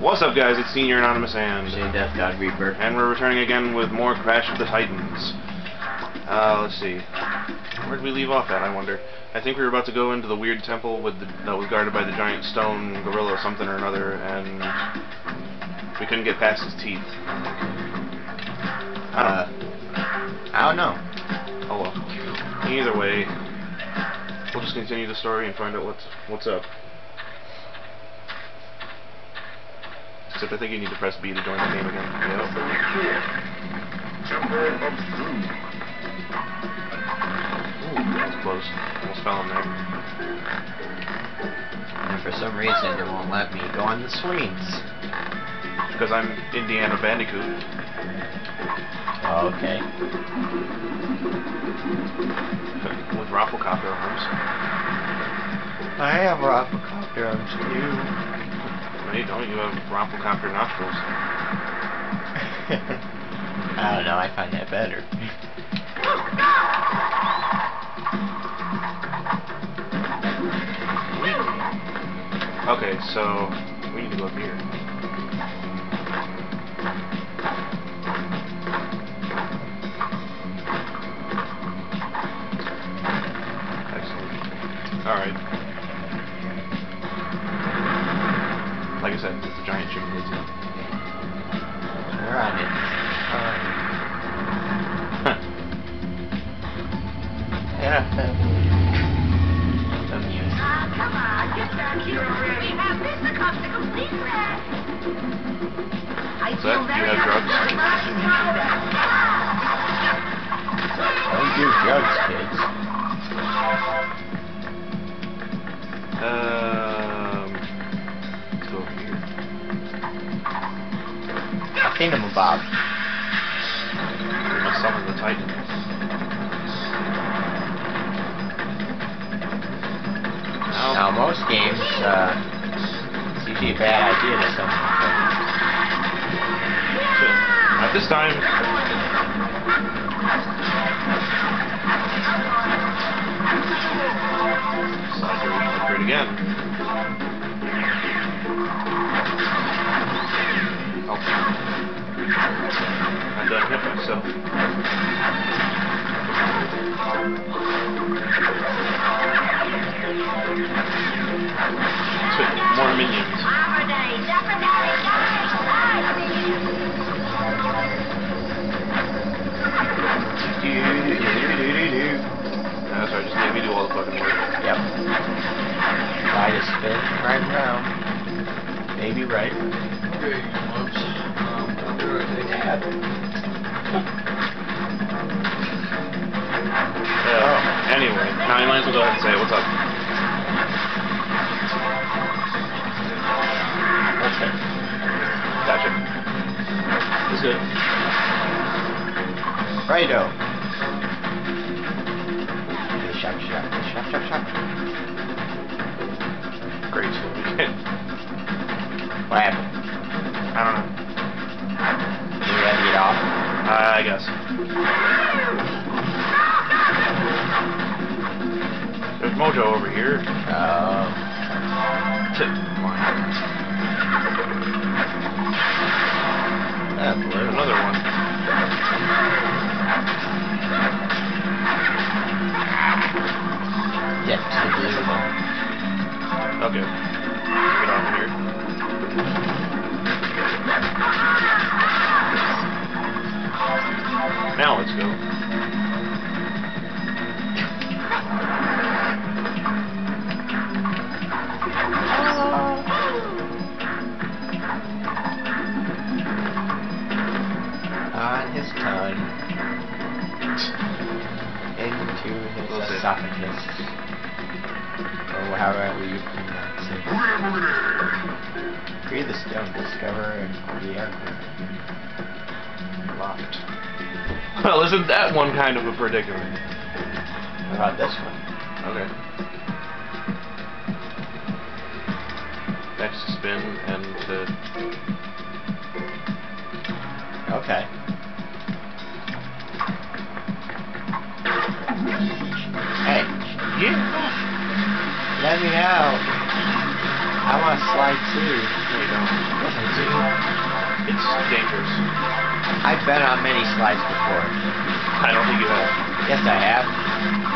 What's up, guys? It's Senior Anonymous and Shane Death God Reaper. and we're returning again with more Crash of the Titans. Uh, let's see. Where did we leave off at? I wonder. I think we were about to go into the weird temple with the, that was guarded by the giant stone gorilla, or something or another, and we couldn't get past his teeth. I Uh, don't. I don't know. oh well. Either way, we'll just continue the story and find out what's what's up. Except I think you need to press B to join the game again. Yep. Ooh, that was close. Almost fell in there. And for some reason, it won't let me go on the swings. Because I'm Indiana Bandicoot. Oh, okay. With Rafflecopter arms. I have Rafflecopter arms too. No, don't. You have Rafflecopter nostrils. I don't know, I find that better. Okay, so we need to go up here. Like I said, it's a giant chimpanzee. Alright. Yeah. Amused. Ah, come on, get back here already. Have this the Copsicle secret. I Is feel that- do you have drugs? I think I'm Bob. We must summon the Titans. Now, most games, uh, it's usually a bad idea to summon At this time, slide your upgrade again. I done hit myself. Let's more minions. Ah, That's right, just let me do all the fucking work. Yep. Try to spin right around. Maybe right. You might as well go ahead and say it. What's up? Okay. Gotcha. It's good. Righto. Shop, shop, shop, shop, shop. Great. What happened? I don't know. We have to get off? Uh, I guess. Mojo over here. Uh, blue. Another one. Get to the blue one. Okay. Get off here. Now let's go. His We'll see. esophagus. Or oh, however you pronounce it. Uh, Free the stone, discover and yeah. Locked. Well, isn't that one kind of a predicament? What about this one? Okay. Next spin and to Okay. Yeah. let me out. I want to slide too. You don't. I. It's dangerous. I've been on many slides before. I don't think you have. Yes, I have.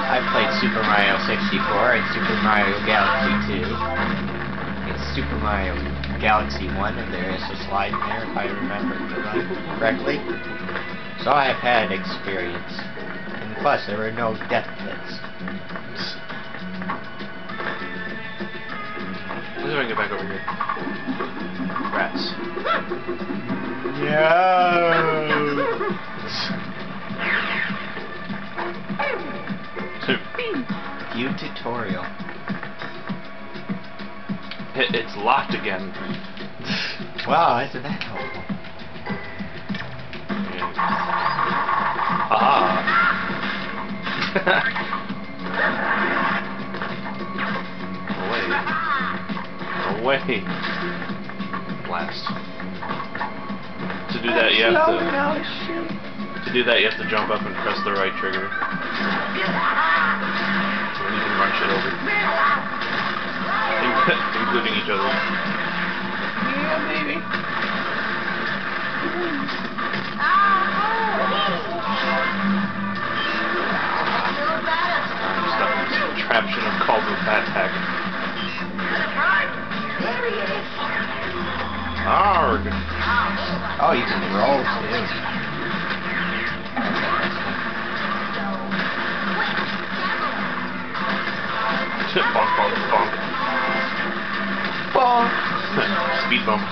I've played Super Mario 64 and Super Mario Galaxy 2. And Super Mario Galaxy 1, and there is a slide in there if I remember correctly. So I have had experience. Plus, there were no death pits. Let's see if I can get back over here. Rats. View tutorial. It, it's locked again. Wow, isn't that helpful? Aha. Away. Away. Blast. To do that, you have to. Oh, to do that, you have to jump up and press the right trigger. And you can run shit over. Including each other. Yeah, baby. In this contraption of called the Fat Pack. Arg! Oh, you can roll too. bonk, bonk, bonk. Bonk. Speed bump.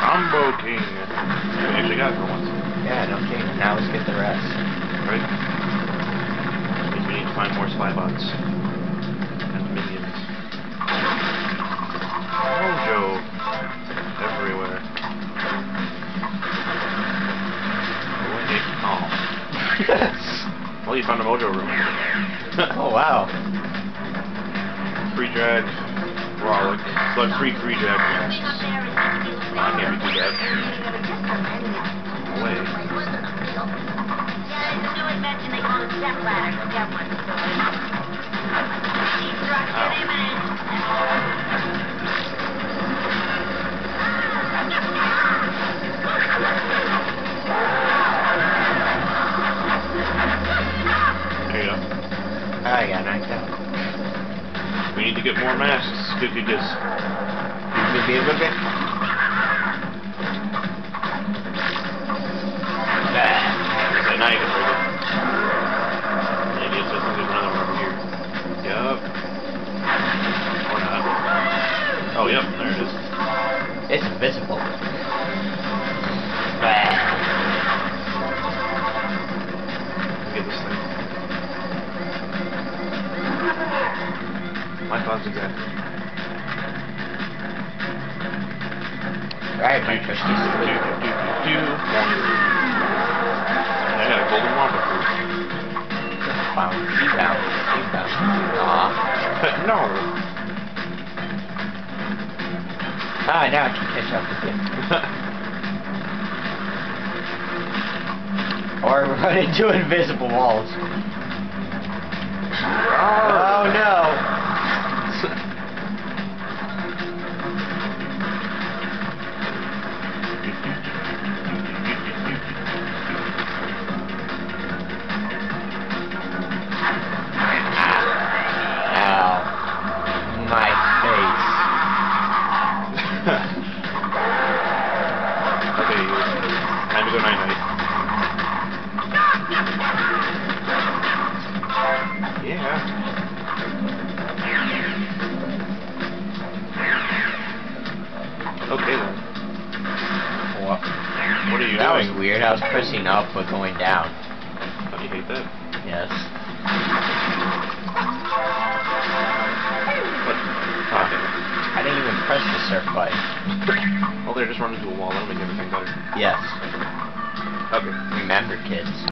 Combo King. We actually got it for once, Yeah, okay. Now let's get the rest. right? Means we need to find more Slybots. And minions. Mojo. Everywhere. Away. Oh. Well, you found a Mojo room. oh wow. Free drag. Rollick. So that's three free drag masks. I can't do that. Away. Yeah, it's a new invention. They call it step ladder. You'll get one. There you go. I got knocked out. We need to get more masks. Good. You be able to My thoughts exactly. Alright, my Do, do, do, do, do, do. I got a golden Wumpa fruit. Bounce, she bounce, she bounce. Aw. no. Ah, now I can catch up with you. Or run into invisible walls. Oh no! Okay, time to go night night. Yeah. Okay then. What? What are you That was weird. I was pressing up but going down. Don't you hate that? Yes. I didn't even press the surf button. Oh, there, just run into a wall. That'll make everything better. Yes. Okay. Remember, kids.